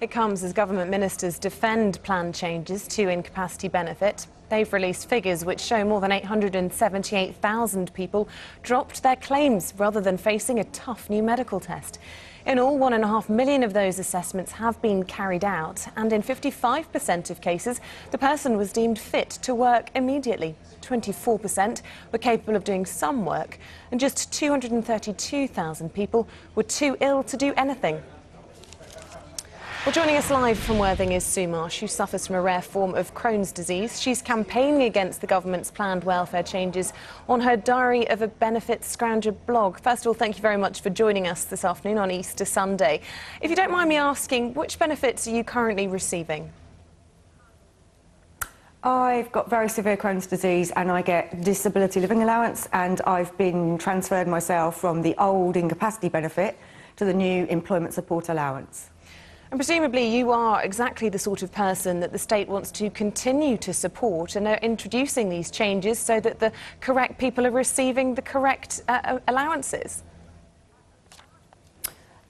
It comes as government ministers defend planned changes to incapacity benefit. They've released figures which show more than 878,000 people dropped their claims rather than facing a tough new medical test. In all, one and a half million of those assessments have been carried out, and in 55% of cases, the person was deemed fit to work immediately. 24% were capable of doing some work, and just 232,000 people were too ill to do anything. Well, joining us live from Worthing is Sue Marsh, who suffers from a rare form of Crohn's disease. She's campaigning against the government's planned welfare changes on her Diary of a Benefit Scrounger blog. First of all, thank you very much for joining us this afternoon on Easter Sunday. If you don't mind me asking, which benefits are you currently receiving? I've got very severe Crohn's disease and I get disability living allowance and I've been transferred myself from the old incapacity benefit to the new employment support allowance. And presumably you are exactly the sort of person that the state wants to continue to support and are introducing these changes so that the correct people are receiving the correct uh, uh allowances.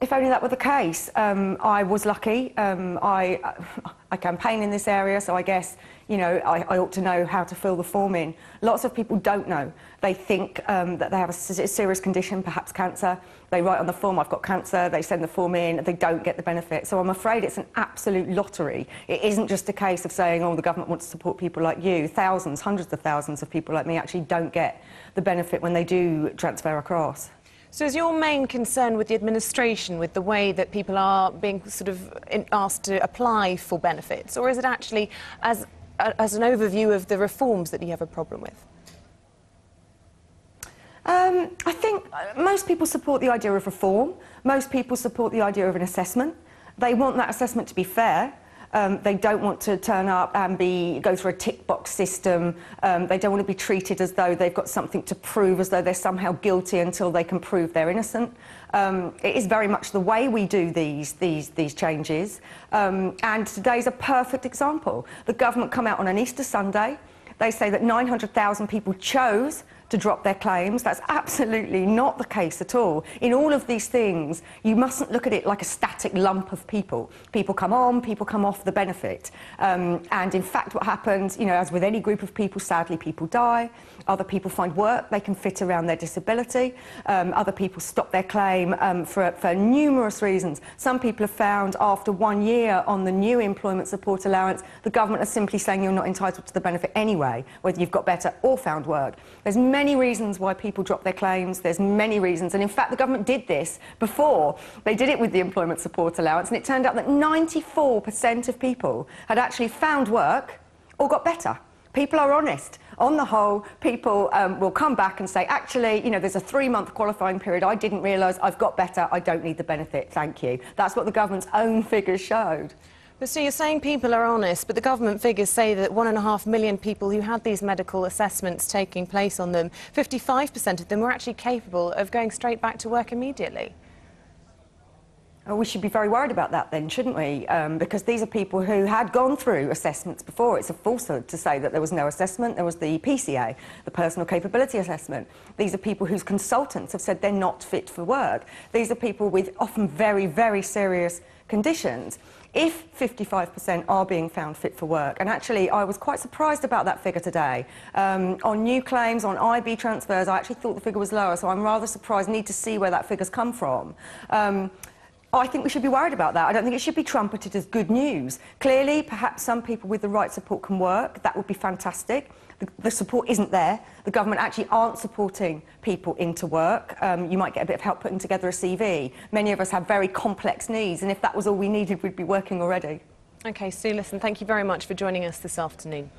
If only that were the case. Um, I was lucky. Um, I, I campaign in this area, so I guess, you know, I, I, ought to know how to fill the form in. Lots of people don't know. They think um, that they have a serious condition, perhaps cancer. They write on the form, I've got cancer, they send the form in, they don't get the benefit. So I'm afraid it's an absolute lottery. It isn't just a case of saying, oh, the government wants to support people like you. Thousands, hundreds of thousands of people like me actually don't get the benefit when they do transfer across. So is your main concern with the administration, with the way that people are being sort of asked to apply for benefits, or is it actually as, as an overview of the reforms that you have a problem with? Um, I think uh, most people support the idea of reform. Most people support the idea of an assessment. They want that assessment to be fair. Um, they don't want to turn up and be go through a tick box system. Um, they don't want to be treated as though they've got something to prove, as though they're somehow guilty until they can prove they're innocent. Um, it is very much the way we do these these these changes. Um, and today's a perfect example. The government come out on an Easter Sunday. They say that 900,000 people chose to drop their claims. That's absolutely not the case at all. In all of these things, you mustn't look at it like a static lump of people. People come on, people come off the benefit. Um, and in fact, what happens, you know, as with any group of people, sadly, people die. Other people find work they can fit around their disability. Um, other people stop their claim um, for, for numerous reasons. Some people have found after one year on the new employment support allowance, the government are simply saying you're not entitled to the benefit anyway, whether you've got better or found work. There's many many reasons why people drop their claims. There's many reasons. And in fact, the government did this before. They did it with the employment support allowance. And it turned out that 94% of people had actually found work or got better. People are honest. On the whole, people um, will come back and say, actually, you know, there's a three-month qualifying period. I didn't realise I've got better. I don't need the benefit. Thank you. That's what the government's own figures showed. But so you're saying people are honest, but the government figures say that one and a half million people who had these medical assessments taking place on them, 55% of them were actually capable of going straight back to work immediately. Oh, we should be very worried about that then, shouldn't we? Um, because these are people who had gone through assessments before. It's a falsehood to say that there was no assessment. There was the PCA, the Personal Capability Assessment. These are people whose consultants have said they're not fit for work. These are people with often very, very serious conditions if 55% are being found fit for work. And actually, I was quite surprised about that figure today. Um, on new claims, on IB transfers, I actually thought the figure was lower, so I'm rather surprised. Need to see where that figure's come from. Um, I think we should be worried about that. I don't think it should be trumpeted as good news. Clearly, perhaps some people with the right support can work. That would be fantastic. The, the support isn't there. The government actually aren't supporting people into work. Um, you might get a bit of help putting together a CV. Many of us have very complex needs, and if that was all we needed, we'd be working already. OK, Sue, listen, thank you very much for joining us this afternoon.